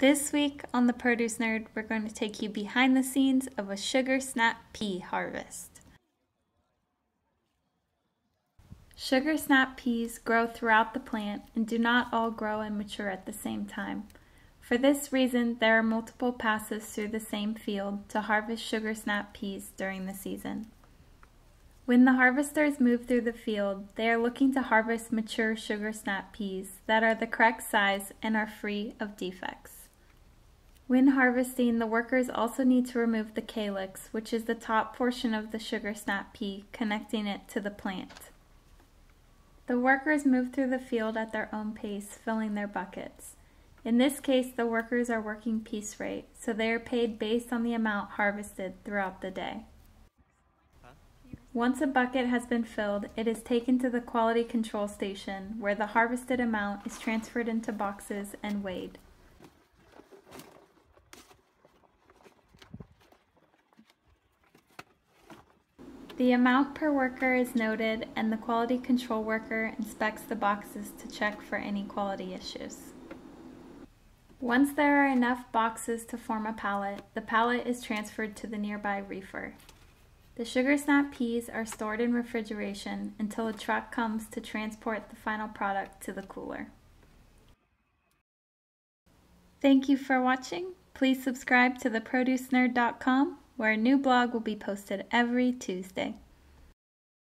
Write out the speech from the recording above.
This week on The Produce Nerd, we're going to take you behind the scenes of a sugar snap pea harvest. Sugar snap peas grow throughout the plant and do not all grow and mature at the same time. For this reason, there are multiple passes through the same field to harvest sugar snap peas during the season. When the harvesters move through the field, they are looking to harvest mature sugar snap peas that are the correct size and are free of defects. When harvesting, the workers also need to remove the calyx, which is the top portion of the sugar snap pea, connecting it to the plant. The workers move through the field at their own pace, filling their buckets. In this case, the workers are working piece rate, so they are paid based on the amount harvested throughout the day. Once a bucket has been filled, it is taken to the quality control station, where the harvested amount is transferred into boxes and weighed. The amount per worker is noted and the quality control worker inspects the boxes to check for any quality issues. Once there are enough boxes to form a pallet, the pallet is transferred to the nearby reefer. The sugar snap peas are stored in refrigeration until a truck comes to transport the final product to the cooler. Thank you for watching. Please subscribe to theproducenerd.com where a new blog will be posted every Tuesday.